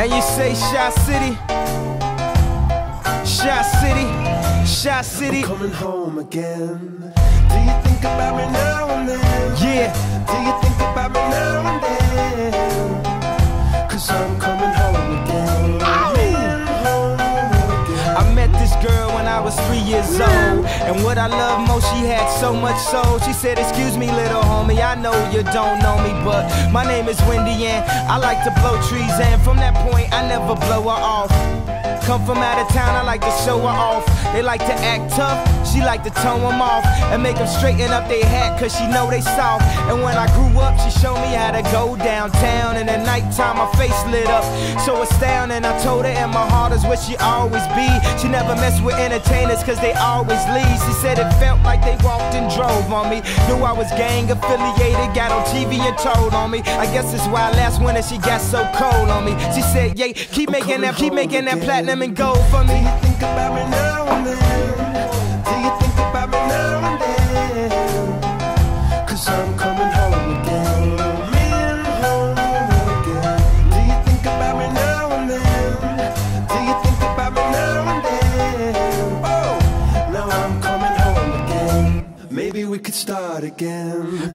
And you say Chi City, Chi City, Chi City. I'm coming home again. Do you think about me now and then? Yeah. Do you think about me now and then? Cause I'm coming home again. I met this girl when I was three years old. And what I love most, she had so much soul. She said, Excuse me, little I know you don't know me, but my name is Windy, and I like to blow trees. And from that point, I never blow her off. Come from out of town, I like to show her off. They like to act tough, she like to tone them off and make them straighten up their hat, cause she know they soft. And when I grew up, she showed me how to go downtown. And at nighttime, my face lit up, so astounding. I told her, and my heart is where she always be. She never mess with entertainers, cause they always leave. She said it felt like they walked and drove on me. Knew I was gang affiliated, got on TV and told on me. I guess it's why last winter she got so cold on me. She said, Yeah, keep making that, keep making that platinum and gold for me. you think about me now and then? Do you think about me now and then? Cause I'm coming home again. Coming home again. Do you think about me now and then? Do you think about me now and then? Now I'm coming home again. Maybe we could start again.